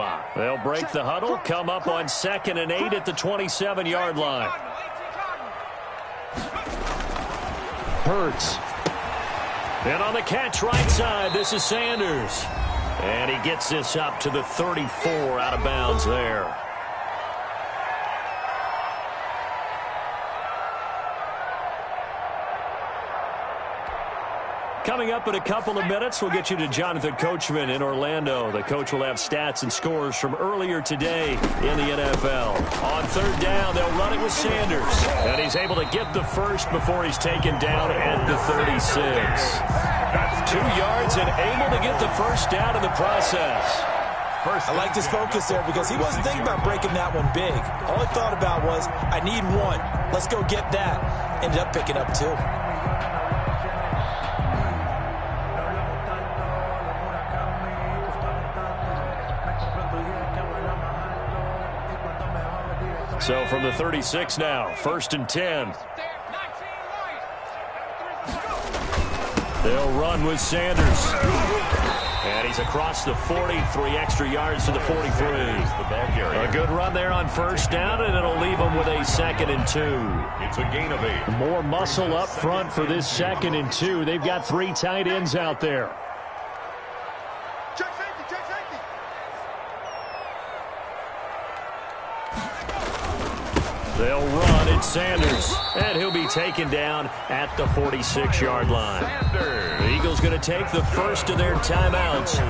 spot. They'll break the huddle, come up on second and eight at the 27-yard line. Hurts. And on the catch right side, this is Sanders. And he gets this up to the 34 out of bounds there. Coming up in a couple of minutes, we'll get you to Jonathan Coachman in Orlando. The coach will have stats and scores from earlier today in the NFL. On third down, they'll run it with Sanders. And he's able to get the first before he's taken down at the 36. Two yards and able to get the first down in the process. I liked his focus there because he wasn't thinking about breaking that one big. All he thought about was, I need one. Let's go get that. Ended up picking up two. So from the 36 now, first and 10. They'll run with Sanders. And he's across the 40, three extra yards to the 43. A good run there on first down, and it'll leave them with a second and two. It's a gain of eight. More muscle up front for this second and two. They've got three tight ends out there. They'll run at Sanders, and he'll be taken down at the 46-yard line. The Eagles going to take the first of their timeouts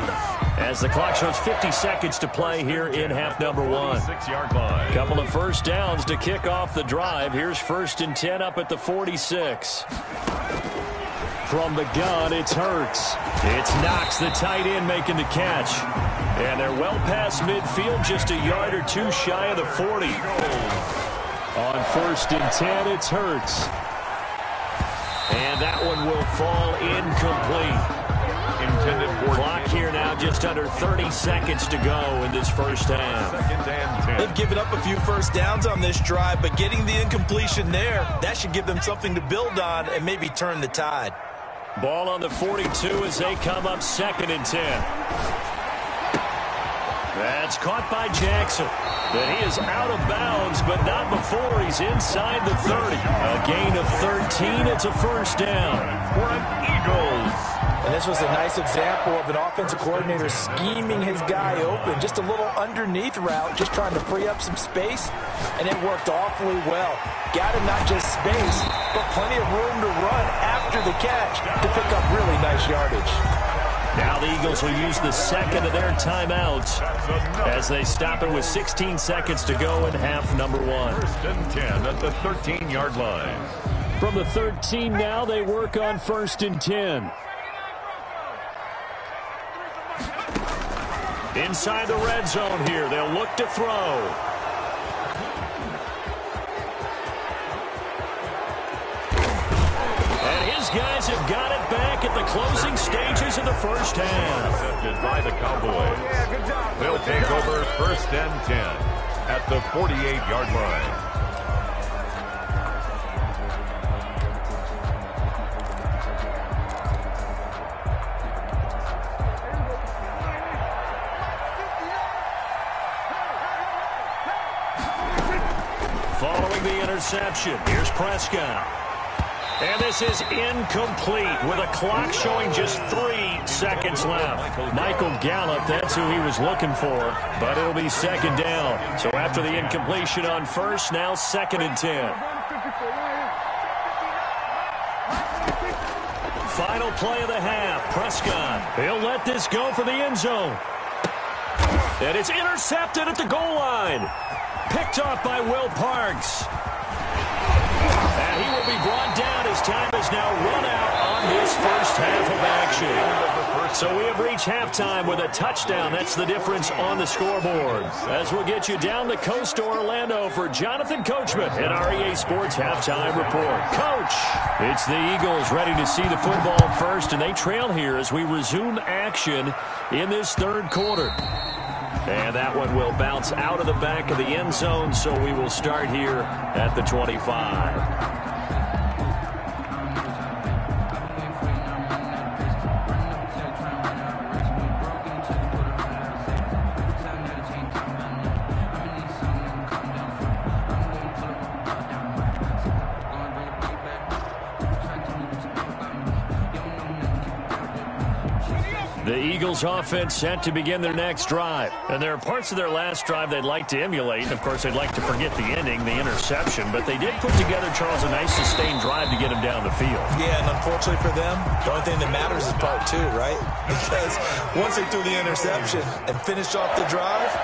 as the clock shows 50 seconds to play here in half number one. Couple of first downs to kick off the drive. Here's first and 10 up at the 46. From the gun, it's Hurts. It's Knox, the tight end, making the catch. And they're well past midfield, just a yard or two shy of the 40. On first and 10, it's Hurts. And that one will fall incomplete. Intended for Clock here now just under 30 seconds to go in this first half. second and ten. They've given up a few first downs on this drive, but getting the incompletion there, that should give them something to build on and maybe turn the tide. Ball on the 42 as they come up second and 10. That's caught by Jackson. But he is out of bounds, but not before he's inside the 30. A gain of 13. It's a first down. For an Eagles. And this was a nice example of an offensive coordinator scheming his guy open. Just a little underneath route, just trying to free up some space, and it worked awfully well. Got him not just space, but plenty of room to run after the catch to pick up really nice yardage. Now the Eagles will use the second of their timeouts as they stop it with 16 seconds to go in half number one. First and ten at the 13-yard line. From the 13 now, they work on first and 10. Inside the red zone here, they'll look to throw. And guys have got it back at the closing stages of the first half. Intercepted by the Cowboys. They'll take over first and ten at the 48-yard line. Following the interception, here's Prescott. And this is incomplete with a clock showing just three seconds left. Michael Gallup, that's who he was looking for, but it'll be second down. So after the incompletion on first, now second and 10. Final play of the half. Prescott, he'll let this go for the end zone. And it's intercepted at the goal line. Picked off by Will Parks. And he will be brought down as time is now run out on this first half of action. We halftime with a touchdown. That's the difference on the scoreboard. As we'll get you down the coast to Orlando for Jonathan Coachman in our EA Sports Halftime Report. Coach, it's the Eagles ready to see the football first, and they trail here as we resume action in this third quarter. And that one will bounce out of the back of the end zone, so we will start here at the 25. The Eagles offense set to begin their next drive. And there are parts of their last drive they'd like to emulate. And of course, they'd like to forget the ending, the interception. But they did put together, Charles, a nice sustained drive to get him down the field. Yeah, and unfortunately for them, the only thing that matters is part two, right? Because once they threw the interception and finished off the drive,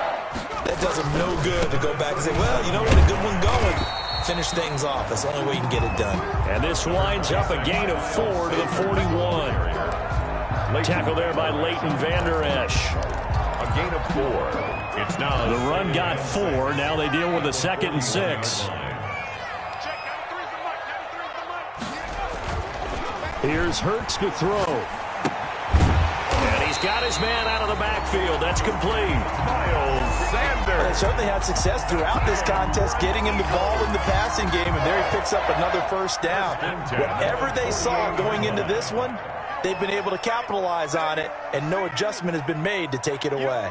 that does them no good to go back and say, well, you know, what, a good one going finish things off. That's the only way you can get it done. And this winds up a gain of four to the 41. Tackle there by Leighton Vander Esch. A gain of four. It's now the run got four. Now they deal with a second and six. Here's Hurts to throw. And he's got his man out of the backfield. That's complete. Miles Sanders. They certainly had success throughout this contest getting him the ball in the passing game, and there he picks up another first down. Whatever they saw going into this one, They've been able to capitalize on it, and no adjustment has been made to take it away.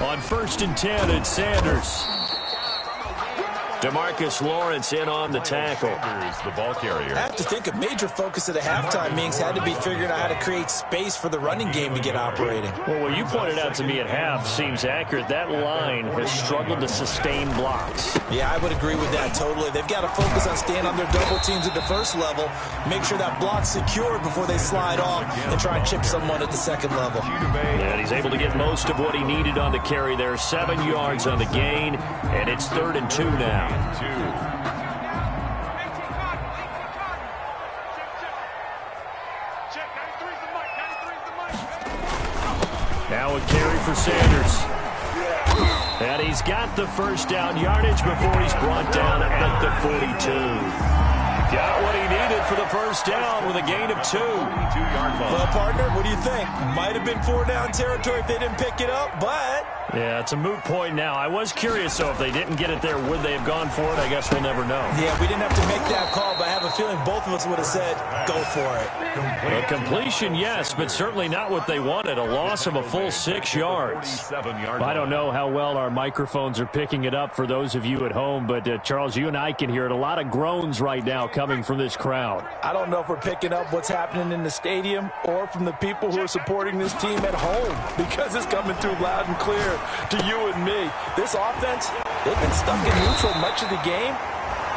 On first and 10, it's Sanders. Demarcus Lawrence in on the tackle. The ball carrier. I have to think a major focus of the halftime meetings had to be figuring out how to create space for the running game to get operating. Well, what you pointed out to me at half seems accurate. That line has struggled to sustain blocks. Yeah, I would agree with that totally. They've got to focus on staying on their double teams at the first level, make sure that block's secured before they slide off and try and chip someone at the second level. And he's able to get most of what he needed on the carry there. Seven yards on the gain, and it's third and two now. Now a carry for Sanders. And he's got the first down yardage before he's brought down at the 42. Got what he needed for the first down with a gain of two. Well, partner, what do you think? Might have been four down territory if they didn't pick it up, but... Yeah, it's a moot point now. I was curious, though, if they didn't get it there, would they have gone for it? I guess we'll never know. Yeah, we didn't have to make that call, but I have a feeling both of us would have said, go for it. A completion, yes, but certainly not what they wanted. A loss of a full six yards. I don't know how well our microphones are picking it up for those of you at home, but, uh, Charles, you and I can hear it. A lot of groans right now coming from this crowd. I don't know if we're picking up what's happening in the stadium or from the people who are supporting this team at home because it's coming through loud and clear to you and me. This offense, they've been stuck in neutral much of the game.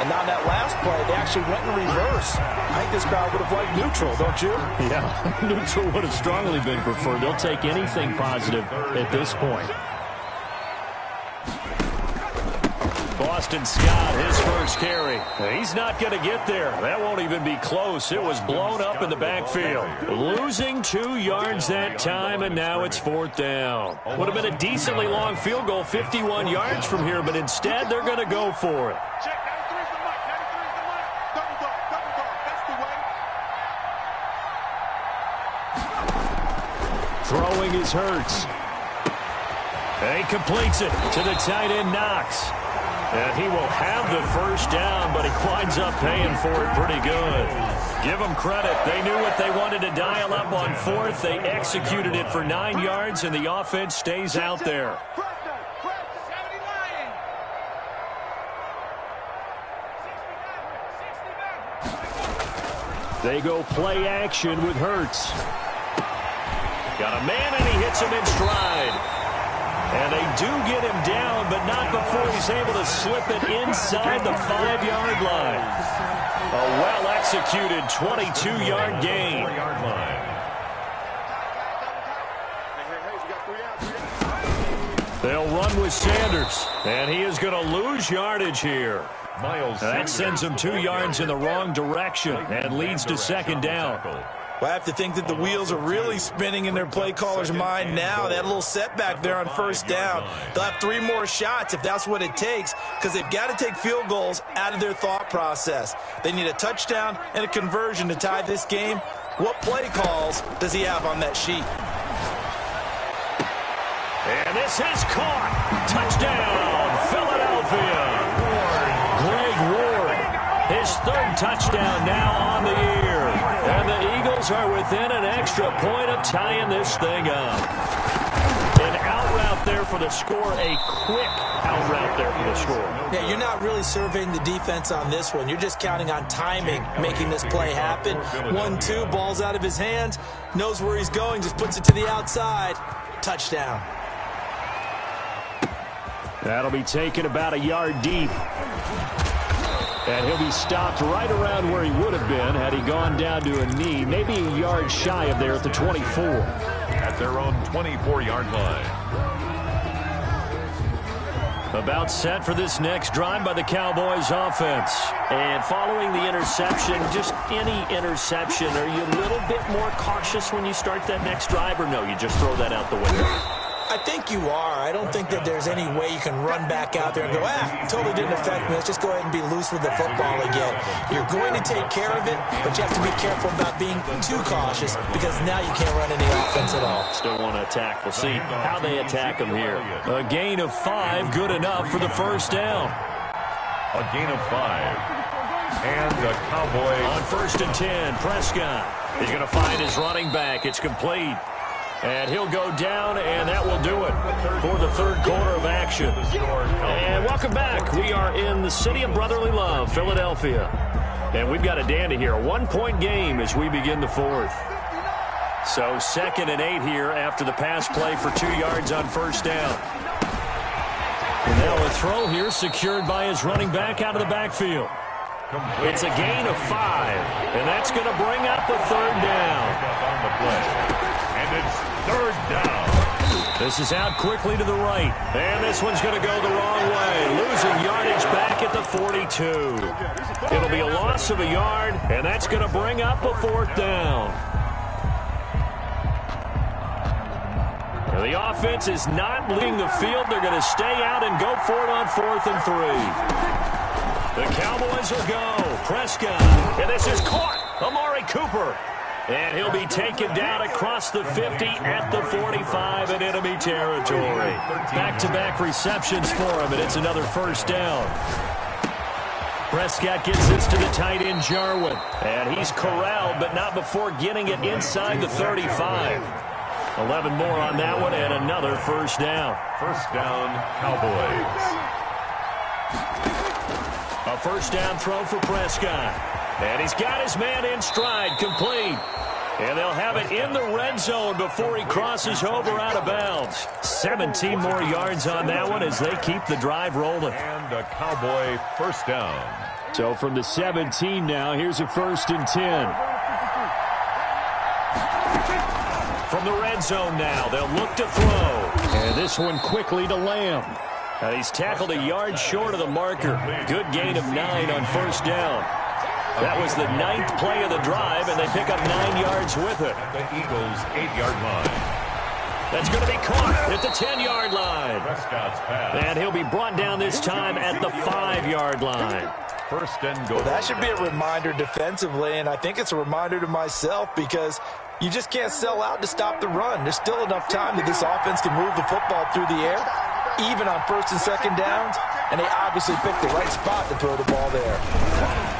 And now that last play, they actually went in reverse. I think this crowd would have liked neutral, don't you? Yeah, neutral would have strongly been preferred. They'll take anything positive at this point. Boston Scott, his first carry. He's not going to get there. That won't even be close. It was blown up in the backfield. Losing two yards that time, and now it's fourth down. Would have been a decently long field goal, 51 yards from here, but instead they're going to go for it. Throwing his Hurts. And he completes it to the tight end Knox. And he will have the first down, but he winds up paying for it pretty good. Give them credit. They knew what they wanted to dial up on fourth. They executed it for nine yards, and the offense stays out there. They go play action with Hurts. Got a man, and he hits him in stride. And they do get him down, but not before he's able to slip it inside the five-yard line. A well-executed 22-yard gain. They'll run with Sanders, and he is going to lose yardage here. Miles that sends him two yards in the wrong direction and leads to second down. Well, I have to think that the wheels are really spinning in their play caller's mind now. That little setback there on first down. They'll have three more shots if that's what it takes because they've got to take field goals out of their thought process. They need a touchdown and a conversion to tie this game. What play calls does he have on that sheet? And this is caught. Touchdown, Philadelphia. Greg Ward, his third touchdown now on the year. Are within an extra point of tying this thing up. An out route there for the score. A quick out route there for the score. Yeah, you're not really surveying the defense on this one. You're just counting on timing, making this play happen. One, two, ball's out of his hands, knows where he's going, just puts it to the outside. Touchdown. That'll be taken about a yard deep. And he'll be stopped right around where he would have been had he gone down to a knee, maybe a yard shy of there at the 24. At their own 24-yard line. About set for this next drive by the Cowboys offense. And following the interception, just any interception, are you a little bit more cautious when you start that next drive, or no, you just throw that out the window? I think you are. I don't think that there's any way you can run back out there and go, ah, totally didn't affect me. Let's just go ahead and be loose with the football again. You're going to take care of it, but you have to be careful about being too cautious because now you can't run any offense at all. Still want to attack. We'll see how they attack them here. A gain of five, good enough for the first down. A gain of five. And the Cowboys. On first and ten, Prescott. He's going to find his running back. It's complete. And he'll go down, and that will do it for the third quarter of action. And welcome back. We are in the city of brotherly love, Philadelphia. And we've got a dandy here. A one-point game as we begin the fourth. So second and eight here after the pass play for two yards on first down. And now a throw here secured by his running back out of the backfield. It's a gain of five, and that's going to bring up the third down. And it's third down. This is out quickly to the right. And this one's going to go the wrong way. Losing yardage back at the 42. It'll be a loss of a yard, and that's going to bring up a fourth down. Now the offense is not leaving the field. They're going to stay out and go for it on fourth and three. The Cowboys will go. Prescott. And this is caught. Amari Cooper and he'll be taken down across the 50 at the 45 in enemy territory. Back-to-back -back receptions for him, and it's another first down. Prescott gets this to the tight end, Jarwin. And he's corralled, but not before getting it inside the 35. 11 more on that one, and another first down. First down, Cowboys. A first down throw for Prescott. And he's got his man in stride, complete. And they'll have it in the red zone before he crosses over out of bounds. 17 more yards on that one as they keep the drive rolling. And a Cowboy first down. So from the 17 now, here's a first and 10. From the red zone now, they'll look to throw. And this one quickly to Lamb. And he's tackled a yard short of the marker. Good gain of nine on first down. That was the ninth play of the drive, and they pick up nine yards with it. The Eagles' eight-yard line. That's going to be caught at the 10-yard line. And he'll be brought down this time at the 5-yard line. First and goal. Well, that should be a reminder defensively, and I think it's a reminder to myself because you just can't sell out to stop the run. There's still enough time that this offense can move the football through the air, even on first and second downs, and they obviously picked the right spot to throw the ball there.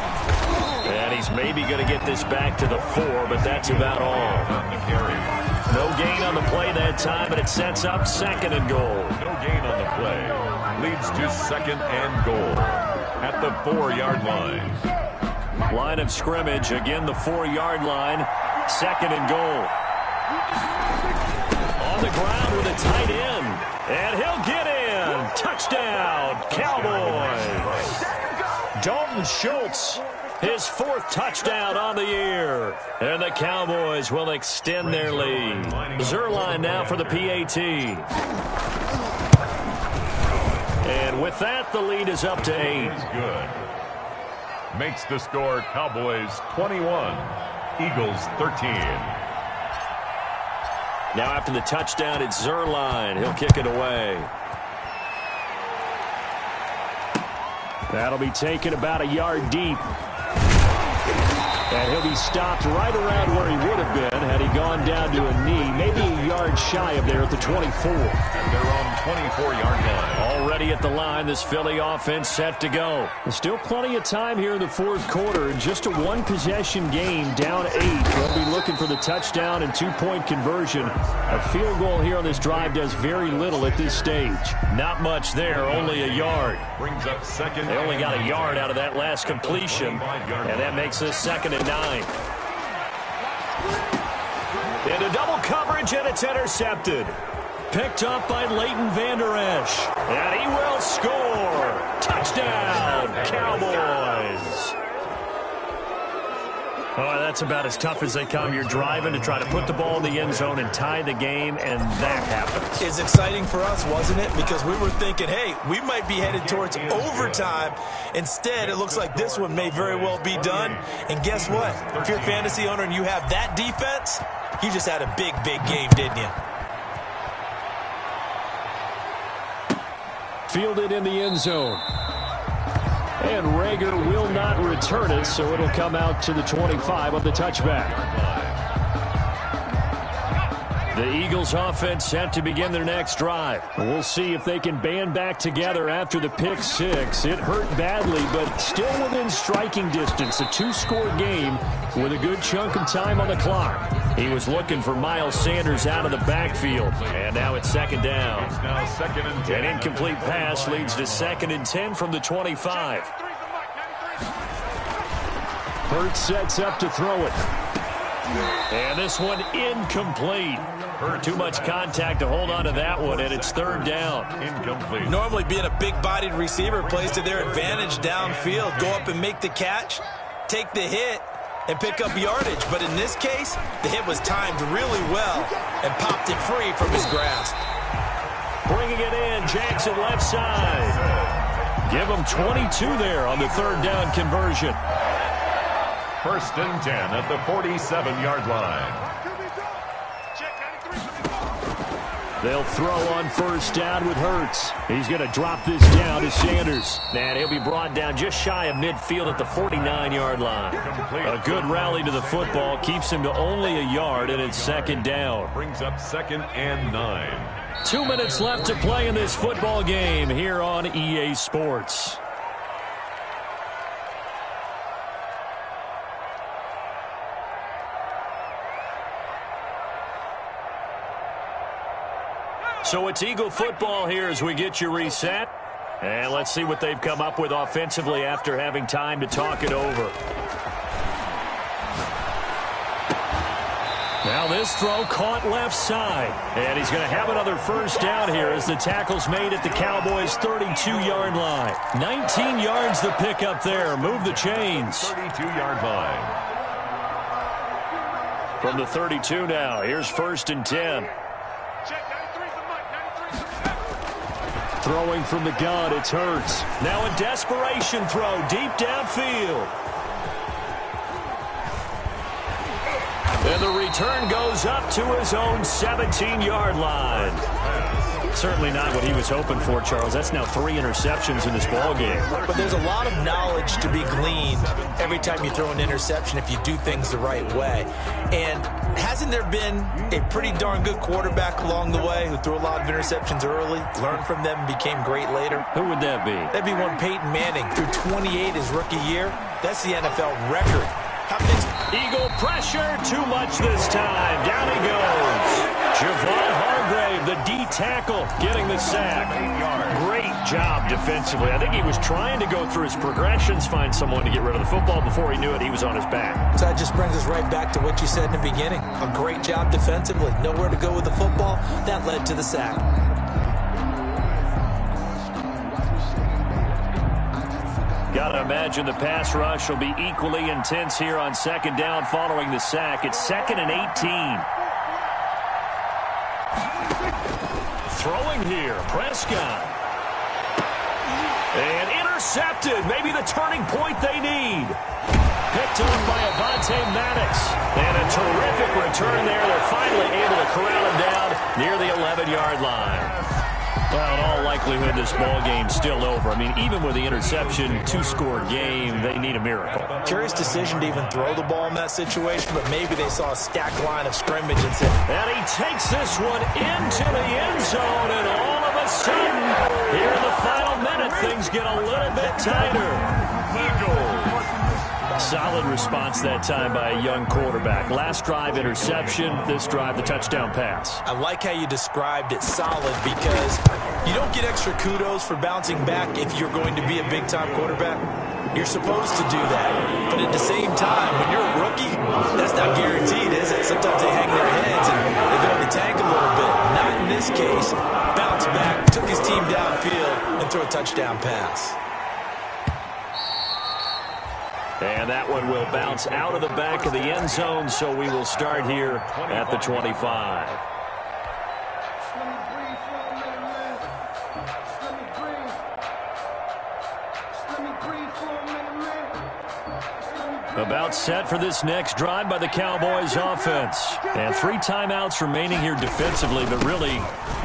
And he's maybe going to get this back to the four, but that's about all. No gain on the play that time, but it sets up second and goal. No gain on the play. Leads to second and goal at the four-yard line. Line of scrimmage, again the four-yard line, second and goal. On the ground with a tight end, and he'll get in. Touchdown, Cowboys. Dalton Schultz his fourth touchdown on the year. And the Cowboys will extend their lead. Zuerlein now for the PAT. And with that, the lead is up to eight. Good. Makes the score Cowboys 21, Eagles 13. Now after the touchdown, it's Zuerlein. He'll kick it away. That'll be taken about a yard deep. And he'll be stopped right around where he would have been had he gone down to a knee, maybe a yard shy of there at the 24. And they're on 24-yard line. Already at the line, this Philly offense set to go. There's still plenty of time here in the fourth quarter. Just a one-possession game, down eight. They'll be looking for the touchdown and two-point conversion. A field goal here on this drive does very little at this stage. Not much there, only a yard. Brings up second. They only got a yard out of that last completion, and that makes this second and nine. Into double coverage, and it's intercepted. Picked up by Leighton Vander Esch. And he will score. Touchdown, Cowboys. Oh, that's about as tough as they come. You're driving to try to put the ball in the end zone and tie the game, and that happens. It's exciting for us, wasn't it? Because we were thinking, hey, we might be headed towards overtime. Instead, it looks like this one may very well be done. And guess what? If you're a fantasy owner and you have that defense, you just had a big, big game, didn't you? Fielded in the end zone. And Reagor will not return it, so it'll come out to the 25 of the touchback. The Eagles offense set to begin their next drive. We'll see if they can band back together after the pick six. It hurt badly, but still within striking distance. A two-score game with a good chunk of time on the clock. He was looking for Miles Sanders out of the backfield. And now it's second down. It's now second and An incomplete pass leads to second and 10 from the 25. Hurts sets up to throw it. And this one incomplete. Hurt too much contact to hold on to that one, and it's third down. Incomplete. Normally being a big-bodied receiver plays to their advantage downfield. Go up and make the catch, take the hit, and pick up yardage. But in this case, the hit was timed really well and popped it free from his grasp. Bringing it in, Jackson left side. Give him 22 there on the third down conversion. First and 10 at the 47-yard line. They'll throw on first down with Hurts. He's going to drop this down to Sanders. And he'll be brought down just shy of midfield at the 49-yard line. A good rally to the football keeps him to only a yard, and it's second down. Brings up second and nine. Two minutes left to play in this football game here on EA Sports. So it's Eagle football here as we get you reset. And let's see what they've come up with offensively after having time to talk it over. Now this throw caught left side. And he's going to have another first down here as the tackle's made at the Cowboys' 32-yard line. 19 yards the pickup there. Move the chains. 32-yard line. From the 32 now, here's first and 10. Throwing from the gun, it's Hurts. Now a desperation throw deep downfield. And the return goes up to his own 17-yard line. Certainly not what he was hoping for, Charles. That's now three interceptions in this ball game. But there's a lot of knowledge to be gleaned every time you throw an interception if you do things the right way. And hasn't there been a pretty darn good quarterback along the way who threw a lot of interceptions early, learned from them, and became great later? Who would that be? That'd be one Peyton Manning. threw 28 his rookie year, that's the NFL record. Eagle pressure, too much this time. Down he goes. Javon the D tackle, getting the sack. Great job defensively. I think he was trying to go through his progressions, find someone to get rid of the football. Before he knew it, he was on his back. So that just brings us right back to what you said in the beginning. A great job defensively. Nowhere to go with the football. That led to the sack. Got to imagine the pass rush will be equally intense here on second down following the sack. It's second and 18. Here, Prescott. And intercepted. Maybe the turning point they need. Picked up by Avonte Maddox. And a terrific return there. They're finally able to corral him down near the 11-yard line. Well, in all likelihood, this ball game's still over. I mean, even with the interception, two-score game, they need a miracle. Curious decision to even throw the ball in that situation, but maybe they saw a stacked line of scrimmage and said... And he takes this one into the end zone, and all of a sudden, here in the final minute, things get a little bit tighter. Eagles Solid response that time by a young quarterback. Last drive interception, this drive the touchdown pass. I like how you described it solid because you don't get extra kudos for bouncing back if you're going to be a big-time quarterback. You're supposed to do that. But at the same time, when you're a rookie, that's not guaranteed, is it? Sometimes they hang their heads and they go in the tank a little bit. Not in this case. Bounce back, took his team downfield, and throw a touchdown pass. And that one will bounce out of the back of the end zone, so we will start here at the 25. About set for this next drive by the Cowboys offense. And three timeouts remaining here defensively, but really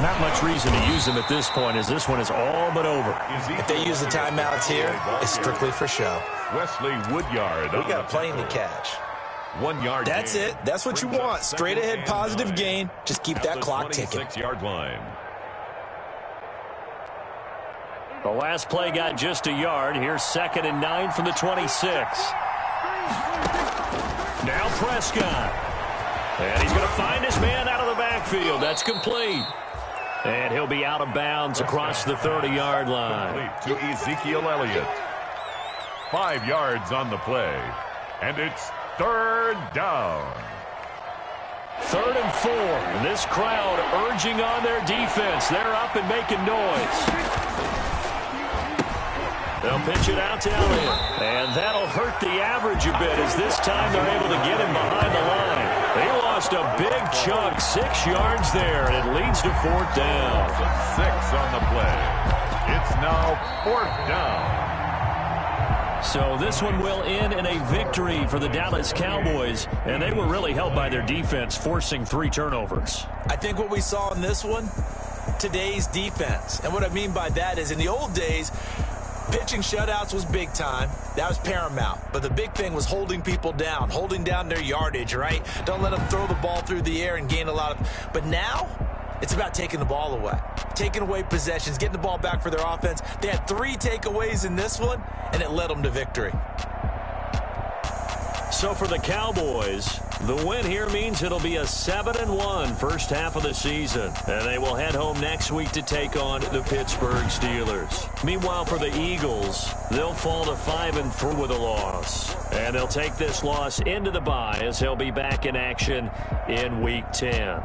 not much reason to use them at this point as this one is all but over. If they use the timeouts here, it's strictly for show. Wesley Woodyard. We got a plane to catch. One yard. That's gain. it. That's what you want. Straight ahead positive gain. Just keep that clock ticking. yard line. The last play got just a yard. Here's second and nine from the 26. Now Prescott. And he's going to find his man out of the backfield. That's complete. And he'll be out of bounds across the 30-yard line. To Ezekiel Elliott. Five yards on the play. And it's third down. Third and four. This crowd urging on their defense. They're up and making noise. They'll pitch it out to Elliott. And that'll hurt the average a bit as this time they're able to get him behind the line. They lost a big chunk, six yards there, and it leads to fourth down. Six on the play. It's now fourth down. So this one will end in a victory for the Dallas Cowboys, and they were really helped by their defense, forcing three turnovers. I think what we saw in this one, today's defense. And what I mean by that is in the old days, Pitching shutouts was big time. That was paramount. But the big thing was holding people down, holding down their yardage, right? Don't let them throw the ball through the air and gain a lot of... But now, it's about taking the ball away. Taking away possessions, getting the ball back for their offense. They had three takeaways in this one, and it led them to victory. So for the Cowboys, the win here means it'll be a 7-1 first half of the season. And they will head home next week to take on the Pittsburgh Steelers. Meanwhile, for the Eagles, they'll fall to 5-3 with a loss. And they'll take this loss into the bye as they'll be back in action in Week 10.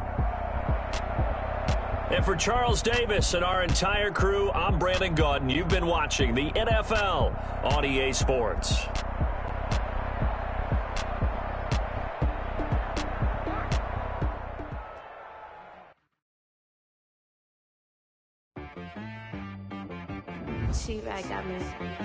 And for Charles Davis and our entire crew, I'm Brandon Gaudin. You've been watching the NFL on EA Sports. Me.